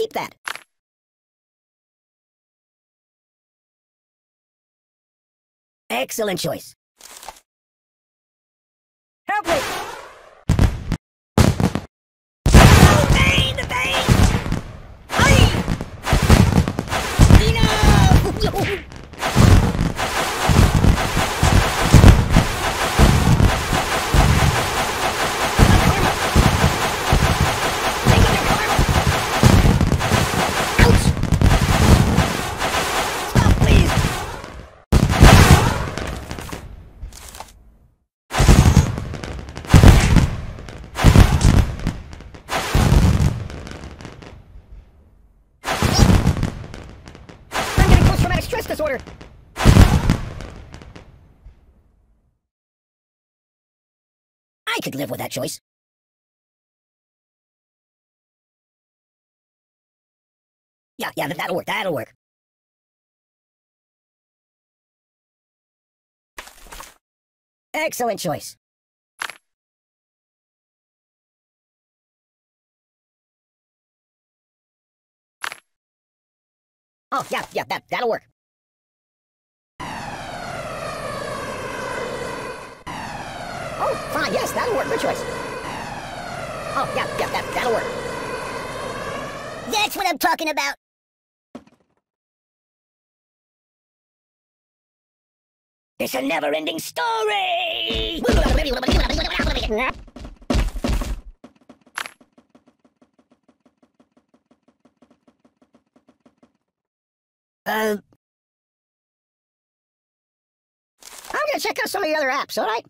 keep that. Excellent choice. Help me! Disorder. I could live with that choice. Yeah, yeah, that'll work, that'll work. Excellent choice. Oh, yeah, yeah, that, that'll work. Oh, fine, yes, that'll work. Good choice. Oh, yeah, yeah, that, that'll work. That's what I'm talking about. It's a never-ending story! Uh... I'm gonna check out some of the other apps, alright?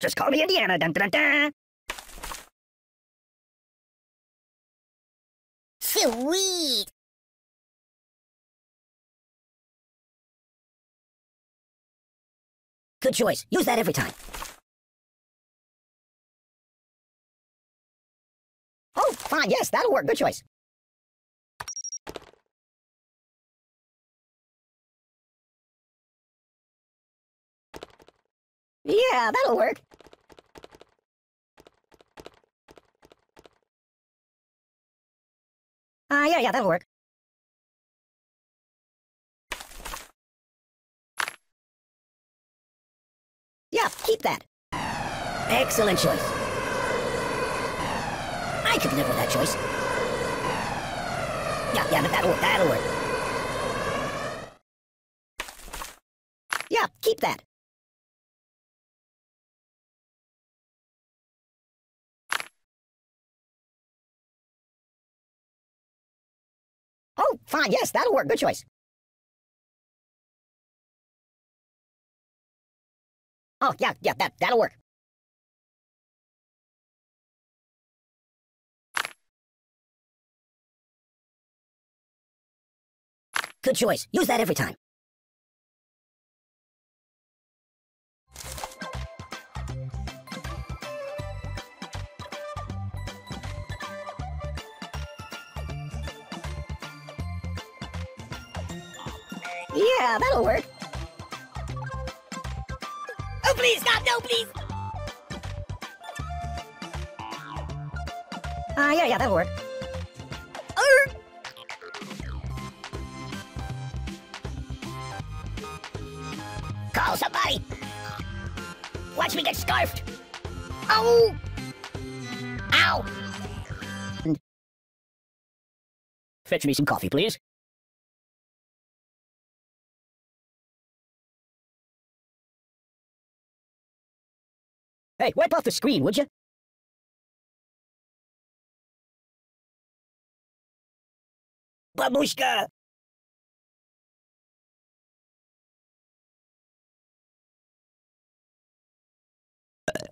Just call me Indiana, dun dun dun! Sweet! Good choice. Use that every time. Oh, fine, yes, that'll work. Good choice. Yeah, that'll work. Uh, yeah, yeah, that'll work. Yeah, keep that. Excellent choice. I could live with that choice. Yeah, yeah, that'll work, that'll work. Yeah, keep that. Fine, yes, that'll work. Good choice. Oh, yeah, yeah, that, that'll work. Good choice. Use that every time. Yeah, that'll work. Oh, please, God, no, please! Uh, yeah, yeah, that'll work. Call somebody! Watch me get scarfed! Oh! Ow! Fetch me some coffee, please. Hey, wipe off the screen, would you? Babushka!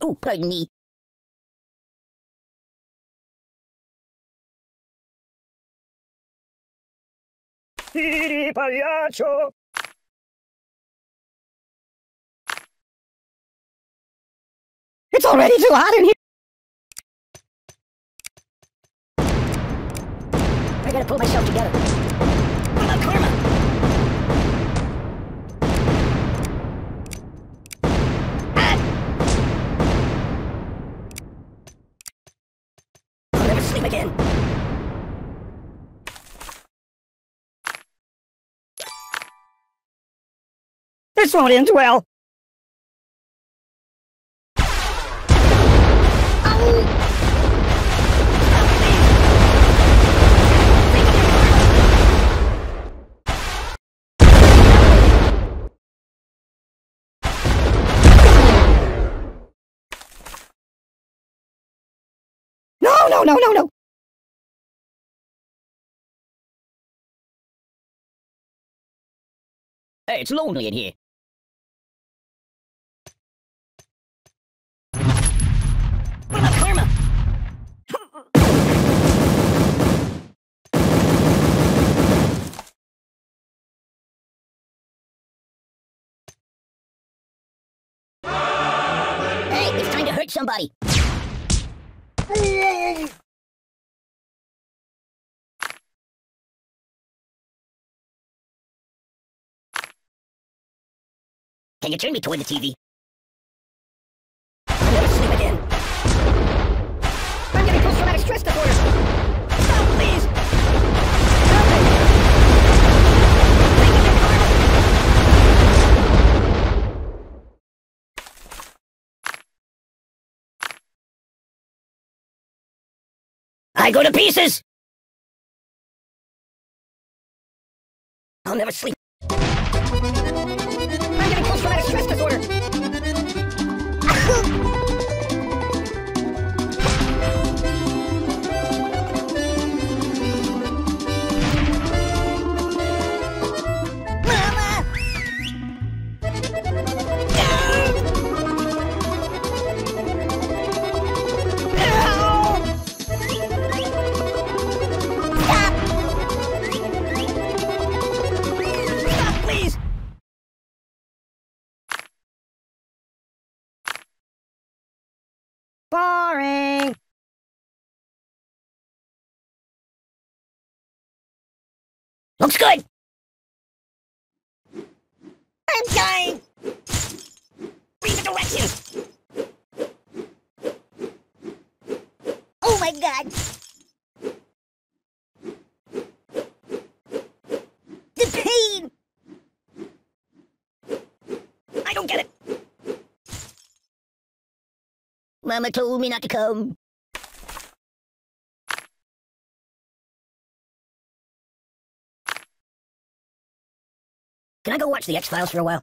Oh, pardon me. pagliaccio! It's already too hot in here! I gotta pull myself together. What about karma? Ah! sleep again. This won't end well. No, no, no, no. Hey, it's lonely in here. What about karma? Hey, it's time to hurt somebody. Can you turn me toward the TV? I go to pieces. I'll never sleep. Looks good! I'm dying! Read the directions! Oh my god! The pain! I don't get it! Mama told me not to come. Can I go watch the X-Files for a while?